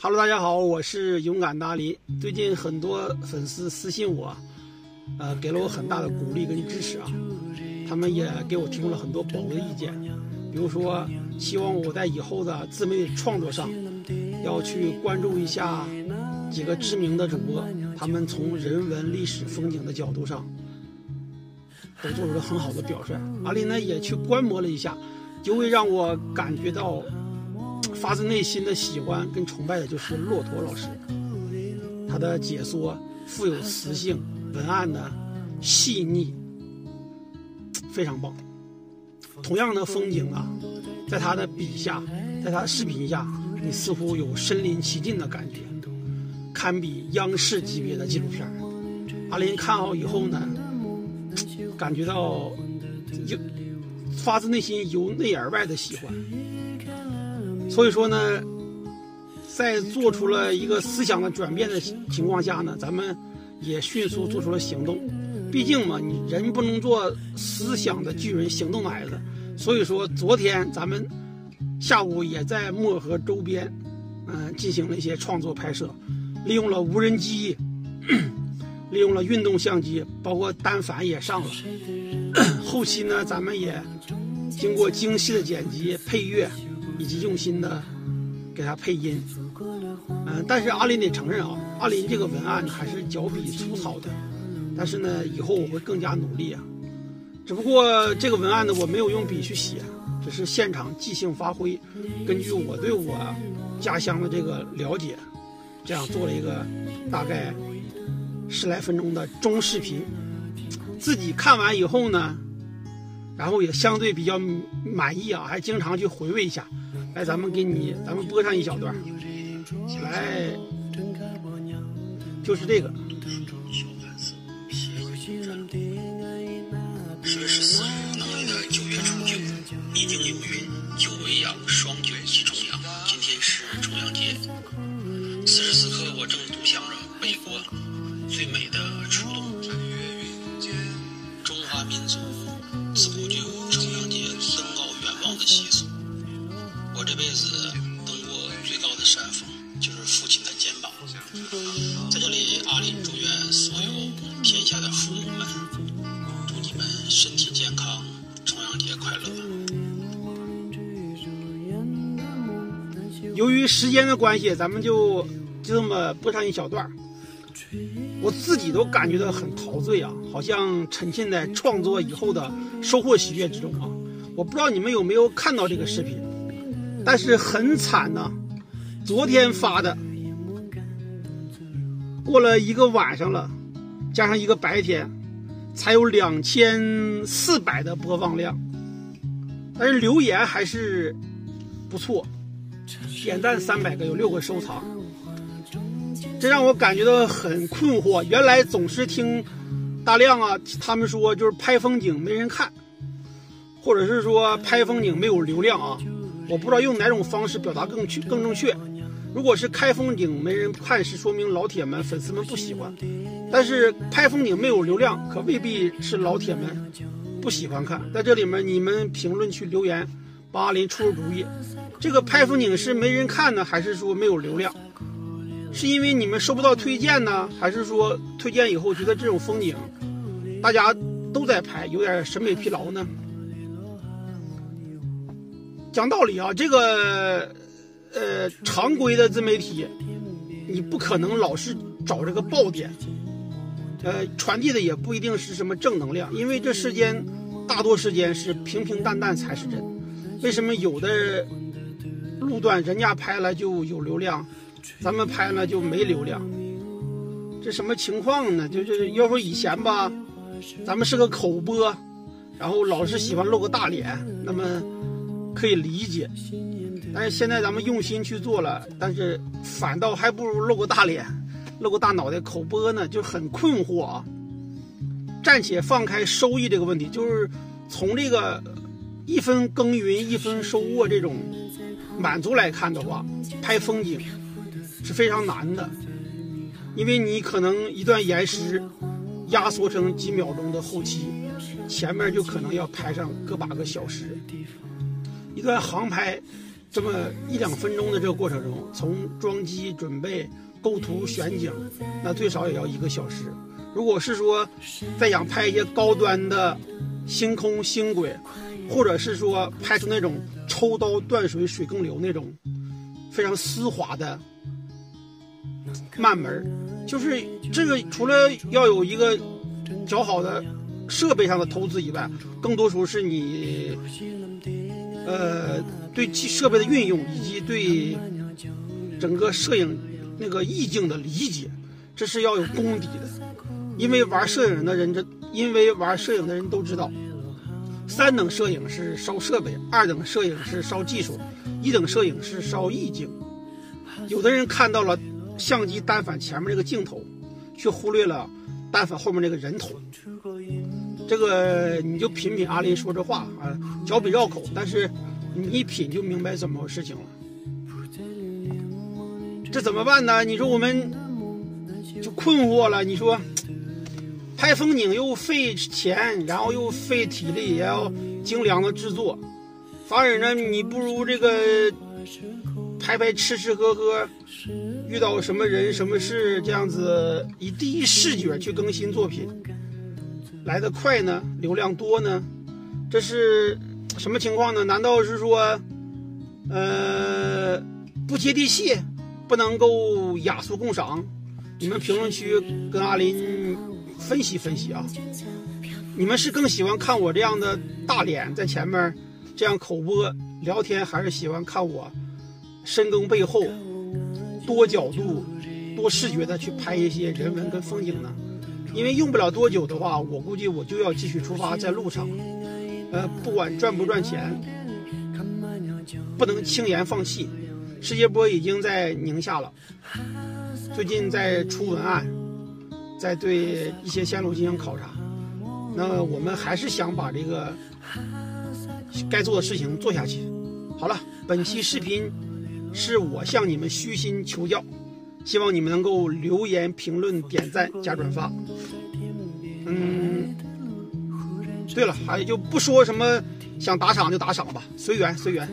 Hello，大家好，我是勇敢达林。最近很多粉丝私信我，呃，给了我很大的鼓励跟支持啊。他们也给我提供了很多宝贵的意见，比如说希望我在以后的自媒体创作上要去关注一下几个知名的主播，他们从人文、历史、风景的角度上都做出了很好的表率。阿林呢也去观摩了一下，就会让我感觉到。发自内心的喜欢跟崇拜的就是骆驼老师，他的解说富有磁性，文案呢细腻，非常棒。同样的风景啊，在他的笔下，在他的视频下，你似乎有身临其境的感觉，堪比央视级别的纪录片。阿林看好以后呢，感觉到由发自内心由内而外的喜欢。所以说呢，在做出了一个思想的转变的情况下呢，咱们也迅速做出了行动。毕竟嘛，你人不能做思想的巨人，行动的孩子。所以说，昨天咱们下午也在漠河周边，嗯，进行了一些创作拍摄，利用了无人机，利用了运动相机，包括单反也上了。后期呢，咱们也经过精细的剪辑、配乐。以及用心的给他配音，嗯，但是阿林得承认啊，阿林这个文案还是脚笔粗糙的，但是呢，以后我会更加努力啊。只不过这个文案呢，我没有用笔去写，只是现场即兴发挥，根据我对我家乡的这个了解，这样做了一个大概十来分钟的中视频。自己看完以后呢。然后也相对比较满意啊，还经常去回味一下。来，咱们给你，咱们播上一小段。来，就是这个。由于时间的关系，咱们就就这么播上一小段我自己都感觉到很陶醉啊，好像沉浸在创作以后的收获喜悦之中啊！我不知道你们有没有看到这个视频，但是很惨呐，昨天发的，过了一个晚上了，加上一个白天，才有两千四百的播放量，但是留言还是不错，点赞三百个，有六个收藏。这让我感觉到很困惑。原来总是听大亮啊，他们说就是拍风景没人看，或者是说拍风景没有流量啊。我不知道用哪种方式表达更确更正确。如果是开风景没人看，是说明老铁们粉丝们不喜欢；但是拍风景没有流量，可未必是老铁们不喜欢看。在这里面，你们评论区留言，帮阿林出出主意。这个拍风景是没人看呢，还是说没有流量？是因为你们收不到推荐呢，还是说推荐以后觉得这种风景大家都在拍，有点审美疲劳呢？讲道理啊，这个呃常规的自媒体，你不可能老是找这个爆点，呃传递的也不一定是什么正能量，因为这世间大多时间是平平淡淡才是真。为什么有的路段人家拍了就有流量？咱们拍了就没流量，这什么情况呢？就是要说以前吧，咱们是个口播，然后老是喜欢露个大脸，那么可以理解。但是现在咱们用心去做了，但是反倒还不如露个大脸、露个大脑袋口播呢，就很困惑啊。暂且放开收益这个问题，就是从这个一分耕耘一分收获这种满足来看的话，拍风景。是非常难的，因为你可能一段延时压缩成几秒钟的后期，前面就可能要拍上个把个小时；一段航拍这么一两分钟的这个过程中，从装机、准备、构图、选景，那最少也要一个小时。如果是说再想拍一些高端的星空、星轨，或者是说拍出那种抽刀断水、水更流那种非常丝滑的慢门，就是这个除了要有一个较好的设备上的投资以外，更多时候是你呃对设备的运用以及对整个摄影那个意境的理解，这是要有功底的。因为玩摄影的人，这因为玩摄影的人都知道，三等摄影是烧设备，二等摄影是烧技术，一等摄影是烧意境。有的人看到了相机单反前面这个镜头，却忽略了单反后面那个人头。这个你就品品阿林说这话啊，脚比绕口，但是你一品就明白怎么回事情了。这怎么办呢？你说我们就困惑了。你说。拍风景又费钱，然后又费体力，也要精良的制作。反而呢，你不如这个拍拍吃吃喝喝，遇到什么人什么事，这样子以第一视角去更新作品，来得快呢，流量多呢。这是什么情况呢？难道是说，呃，不接地气，不能够雅俗共赏？你们评论区跟阿林。分析分析啊，你们是更喜欢看我这样的大脸在前面，这样口播聊天，还是喜欢看我深耕背后，多角度、多视觉的去拍一些人文跟风景呢？因为用不了多久的话，我估计我就要继续出发在路上。呃，不管赚不赚钱，不能轻言放弃。世界波已经在宁夏了，最近在出文案。在对一些线路进行考察，那我们还是想把这个该做的事情做下去。好了，本期视频是我向你们虚心求教，希望你们能够留言、评论、点赞、加转发。嗯，对了，还就不说什么想打赏就打赏吧，随缘随缘。